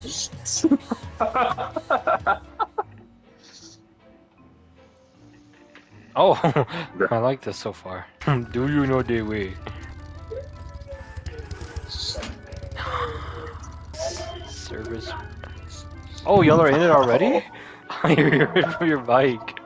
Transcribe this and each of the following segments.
Oh, I like this so far. Do you know the way? Service. Oh, y'all are in it already? you're, in for your bike.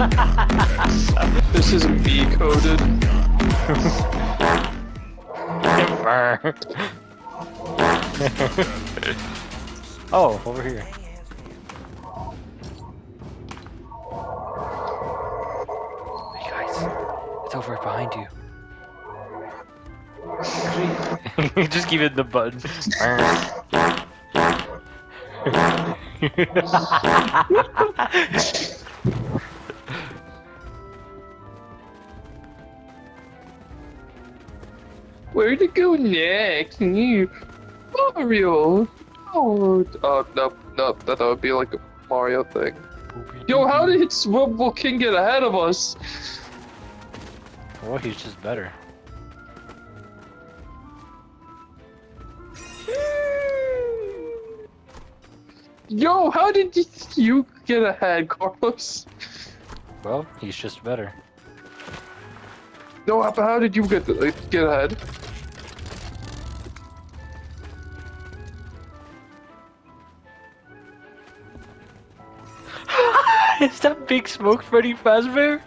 This isn't B coded. Oh, over here. Hey guys, it's over behind you. Just keep it the button. Where to go next? Mario. Oh, oh no, no, that would be like a Mario thing. Yo, how did Swimble King get ahead of us? Well, he's just better. Yo, how did you get ahead, Carlos? Well, he's just better. No, how did you get get ahead? Is that Big Smoke Freddy Fazbear?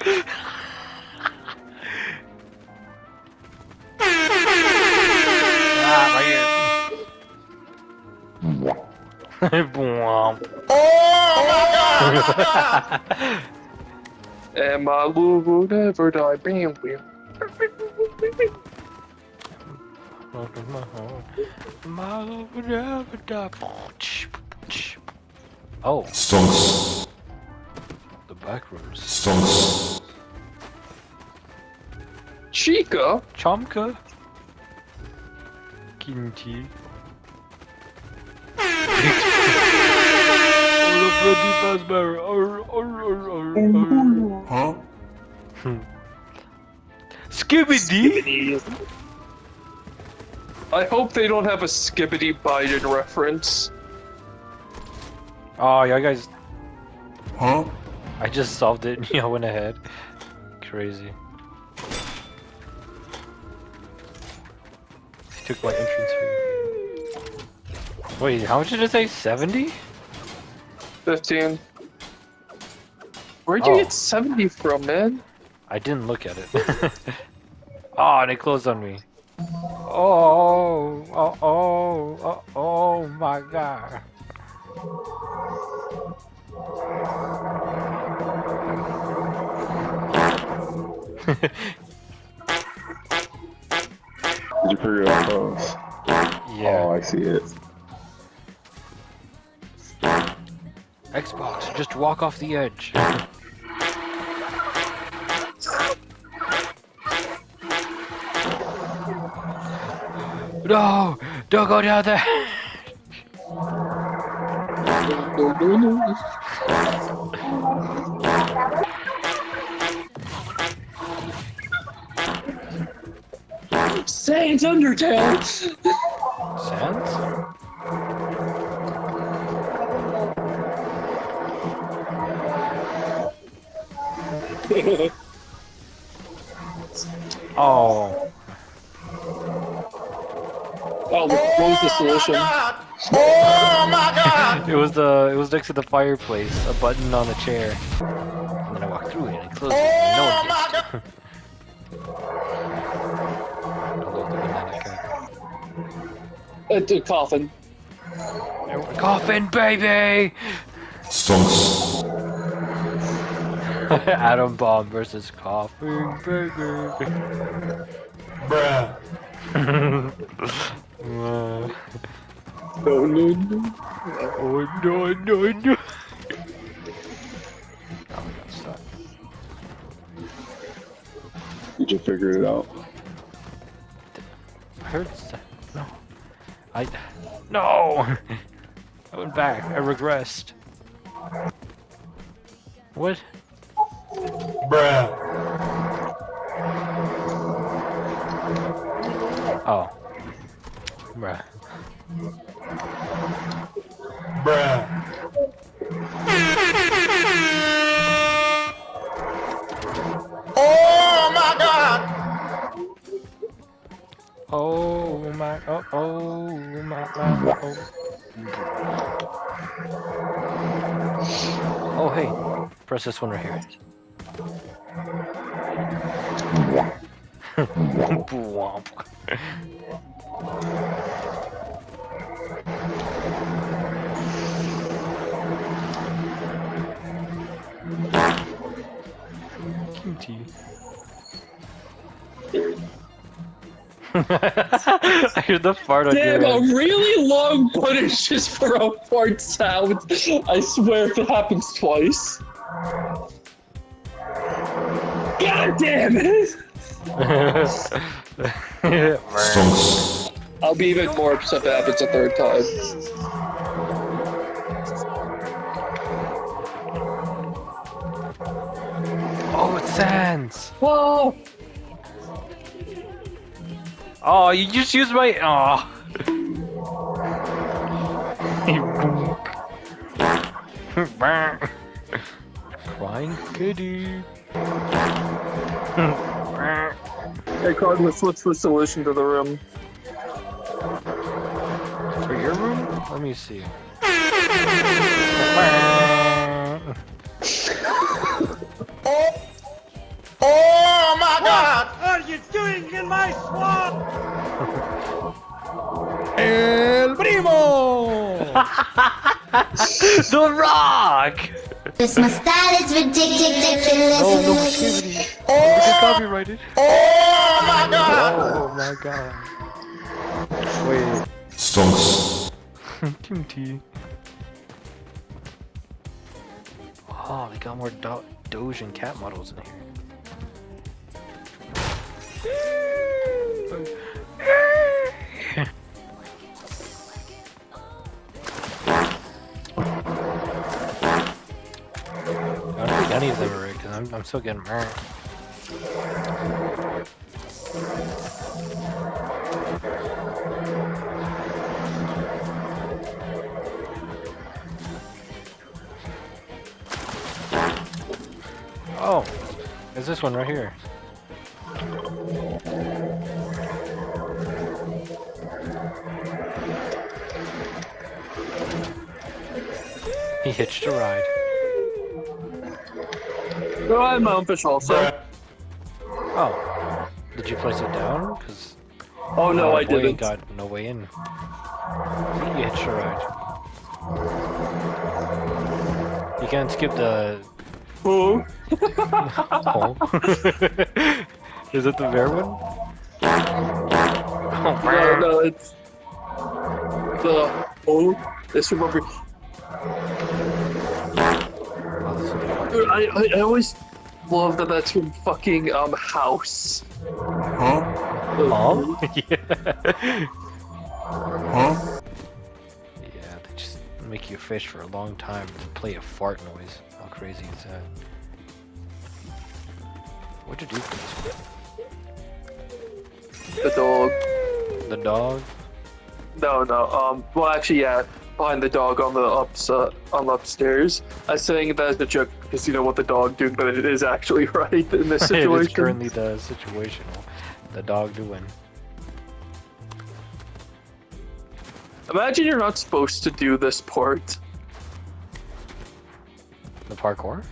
ah, right here. Bwomp. And my love will never die. Bam, bam. Welcome my home. My love would never die. Oh, Stonks. Arr, arr, arr, arr, arr. Huh? Skibidi. I hope they don't have a Skibbity Biden reference. Oh, yeah, guys. Huh? I just solved it and y'all went ahead. Crazy. He took my entrance fee. Wait, how much did it say? 70? 15. Where'd you Oh. get 70 from, man? I didn't look at it. oh, and it closed on me. Oh, oh, oh, oh, oh my god. Did you figure it out those? Yeah. Oh, I see it. Xbox, just walk off the edge. no! Don't go down there! No, no, no. Sans Undertale! Sans? Oh. Oh, what was the solution? It was the it was next to the fireplace, a button on the chair. And then I walked through it and it closed it and no one hit. cat. Uh, the coffin. Coffin baby! Stonks. Atom bomb versus coffin baby. Bruh. Uh, No, no, no. oh no no no! Oh, we got stuck. Did you figure it out? I heard st- no. I no. I went back. I regressed. What? Bruh. Oh. Bruh. Bruh. Oh my, oh, oh my, my, oh. Oh hey, press this one right here. Bwomp. Kimchi. I hear the fart on Damn, your a really long punish just for a fart sound. I swear if it happens twice. God damn it! I'll be even more upset if it happens a third time. oh, it's Sans. Whoa! Oh, you just used my. Oh. Crying kitty. Hey, Cardless, what's the solution to the room? For your room? Let me see. the Rock! This my style is ridiculous. Oh, no activity. Look at copyrighted. Oh, oh my oh, god! Oh my god. Wait, Stonks. Kimchi. Oh, they got more do Doge and cat models in here. I'm, I'm still getting married. Oh, there's this one right here. Hitched a ride. Oh, I have my own fish also. Oh, did you place it down? Because Oh no, I didn't. got no way in. He hitched a ride. You can't skip the Who? hole. Oh. Is it the bear one? Oh, No, no, it's the oh. This from over. Oh, this will be fun. Dude, I, I I always love that that's from fucking um house. Huh? Yeah. Huh? Yeah, they just make you fish for a long time and play a fart noise. How crazy is that? What'd you do for this? The dog. The dog? No, no. Um. Well, actually, yeah. Behind the dog on the ups uh, on the upstairs. I was saying that as a joke because you know what the dog doing, but it is actually right in this situation. it is currently the situational. The dog doing. Imagine you're not supposed to do this part, The parkour?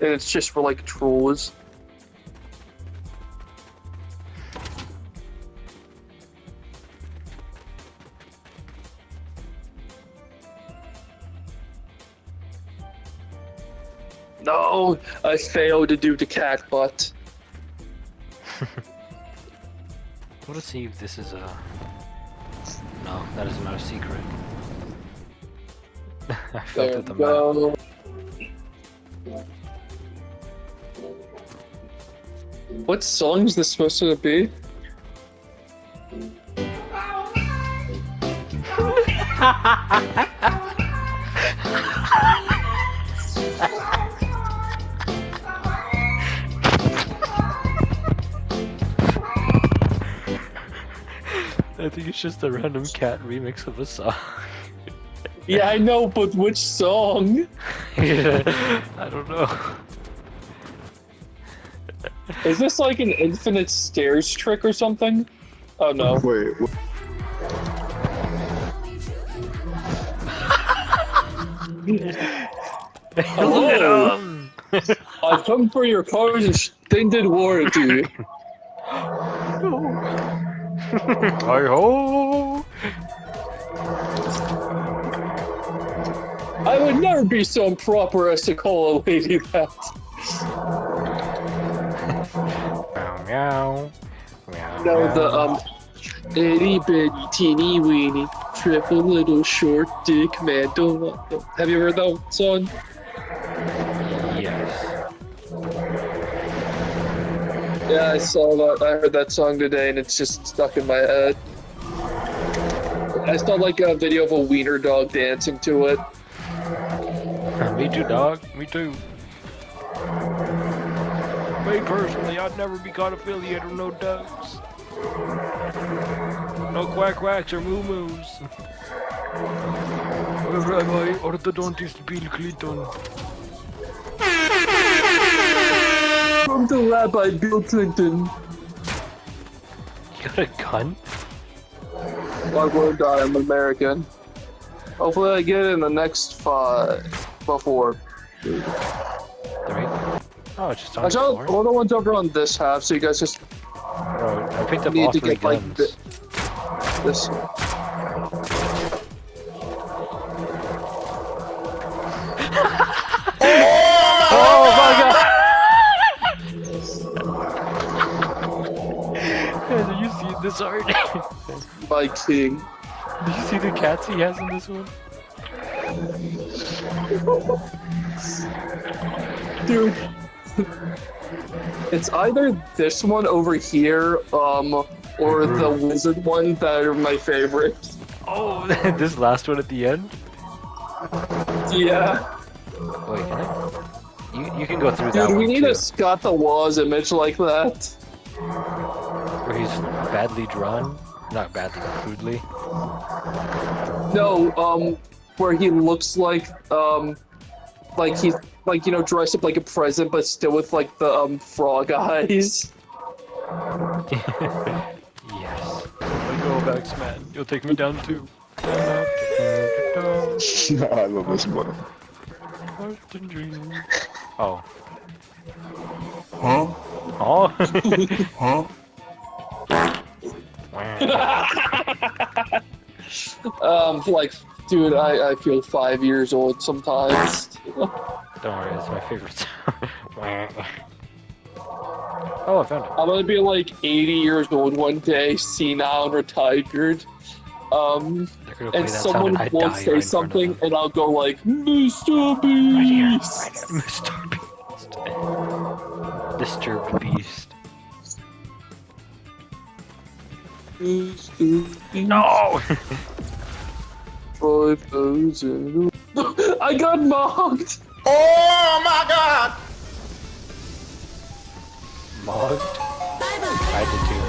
and it's just for like trolls. No, I failed to do the cat butt. Let's see if this is a. No, that is not a secret. I felt There it the go. What song is this supposed to be? Think it's just a random cat remix of a song. Yeah, I know, but which song? I don't know. Is this like an infinite stairs trick or something? Oh no. Wait, wh- Hello. Um, I've come for your car's extended warranty. Hi ho! I would never be so improper as to call a lady that. Meow meow. Meow. No, the um, itty bitty teeny weeny, triple little short dick man. Don't want. Have you heard that song? Yeah, I saw that. I heard that song today, and it's just stuck in my head. I saw like a video of a wiener dog dancing to it. Me too, dog. Me too. Me personally, I'd never be caught affiliated with no ducks. No quack quacks or moo moos. Rabbi, orthodontist Bill Clinton. From the Rabbi Bill Clinton. You got a gun? I won't die. I'm American. Hopefully, I get it in the next five before. Three? Oh, it's just on I the saw floor. all the ones over on this half, so you guys just Bro, I picked up need all to three get like guns. thi- this. Did you see this art? My king. Did you see the cats he has in this one? Dude. it's either this one over here, um, or the wizard one that are my favorites. Oh, this last one at the end? Yeah. Wait, can I? You, you can go through that Dude, we need too, a Scott the Laws image like that. Where he's badly drawn. Not badly, crudely. No, um, where he looks like, um, like he's, like, you know, dressed up like a president, but still with, like, the, um, frog eyes. yes. I go back, man. You'll take me down too. I love this one. Oh. Huh? Oh. Huh? Um, like, dude, I, I feel five years old sometimes. Don't worry, it's my favorite sound. oh, I found it. I'm gonna be like 80 years old one day, senile and retired. Um, They're gonna play and someone and will say right in front of something, and I'll go like, Mr. Right here, Beast! right here, Mr. Beast. Disturbed beast. Mr. Beast. No! 5,000. I got mocked! Oh my god! Mogged? I did too.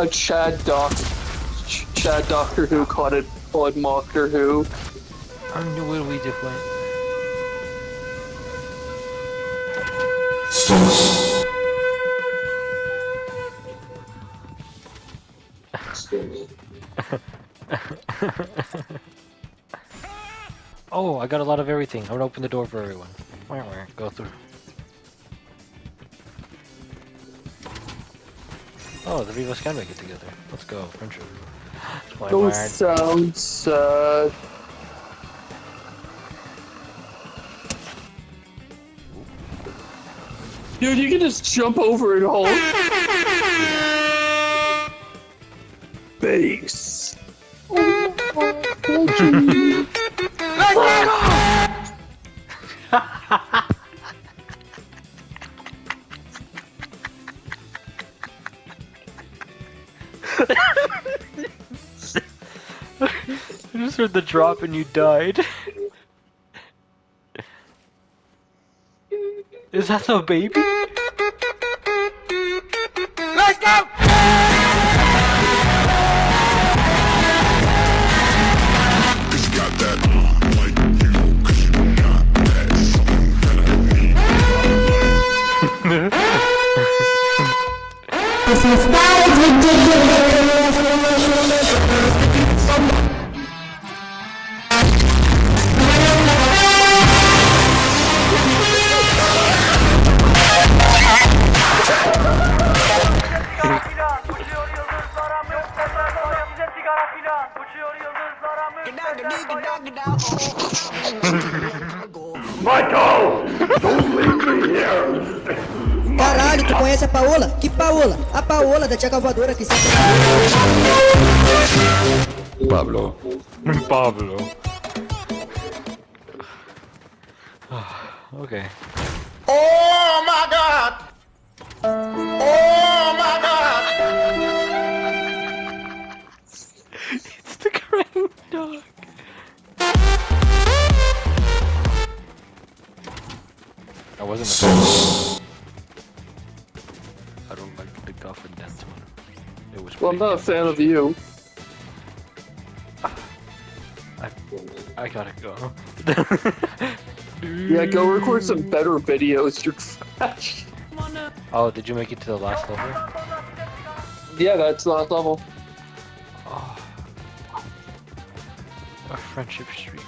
A Chad Doc. Ch- Chad Doctor Who caught it called Mocker Who. I'm a we bit different. Stunts. Oh, I got a lot of everything. I'm gonna open the door for everyone. Where, where? Go through. Oh, the Viva Scanway get together. Let's go, friendship. Why, Those sounds sad. Dude, you can just jump over it all. Base. I just heard the drop and you died. Is that a baby? Caralho, tu conhece a Paola? Que Paola? A Paola da tia Calvadora que sempre. Pablo. Pablo. okay. Oh my god! Oh my god! It's the crying dog. Wasn't a fan. I don't like the Guff and Dance one. It was Well, I'm not a fan of you. I gotta go. Yeah, go record some better videos. You're trash. Oh, did you make it to the last level? Yeah, that's the last level. Oh. A friendship streak.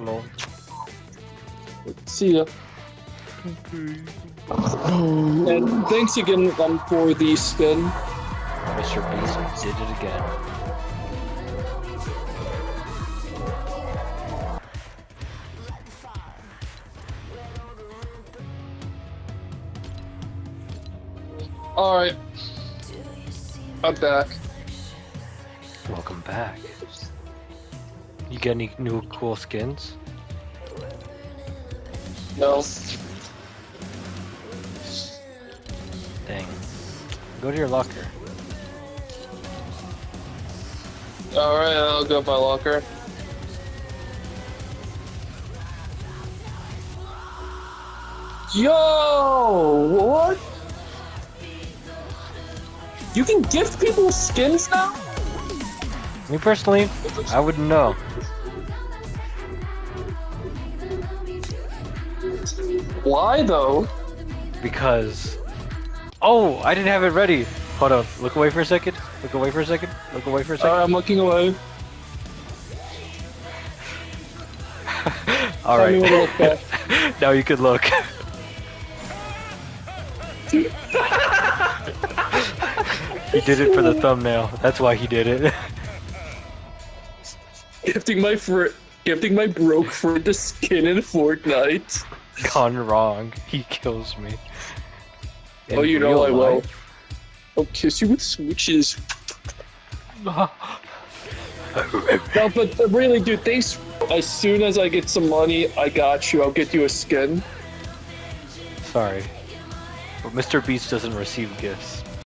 Hello. See ya. And thanks again um, for the skin. Mr. Beast did it again. Alright. I'm back. Welcome back. You get any new cool skins? No. Dang. Go to your locker. Alright, I'll go to my locker. Yo! What? You can gift people skins now? Me personally, I wouldn't know. Why though? Because. Oh, I didn't have it ready. Hold up. Look away for a second. Look away for a second. Look away for a second. Alright, I'm looking away. All Tell me when to right. look back. now you can look. he did it for the thumbnail. That's why he did it. Gifting my fr- gifting my broke friend a skin in Fortnite. Gone wrong. He kills me. In oh, you know real I will. life- I'll kiss you with switches. No, but but really, dude, thanks. As soon as I get some money, I got you. I'll get you a skin. Sorry. But Mr. Beast doesn't receive gifts.